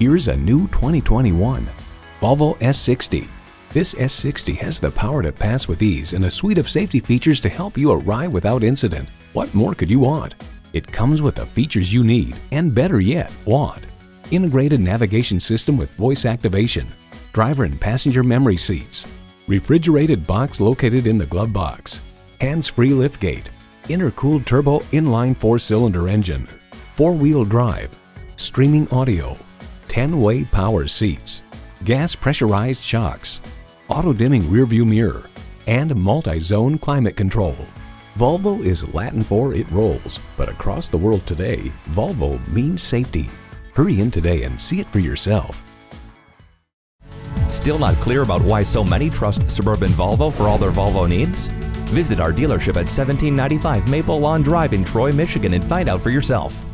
Here's a new 2021 Volvo S60. This S60 has the power to pass with ease and a suite of safety features to help you arrive without incident. What more could you want? It comes with the features you need and better yet, want. Integrated navigation system with voice activation, driver and passenger memory seats, refrigerated box located in the glove box, hands-free liftgate, intercooled turbo inline four-cylinder engine, four-wheel drive, streaming audio, 10-way power seats, gas pressurized shocks, auto-dimming rearview mirror, and multi-zone climate control. Volvo is Latin for it rolls, but across the world today, Volvo means safety. Hurry in today and see it for yourself. Still not clear about why so many trust Suburban Volvo for all their Volvo needs? Visit our dealership at 1795 Maple Lawn Drive in Troy, Michigan and find out for yourself.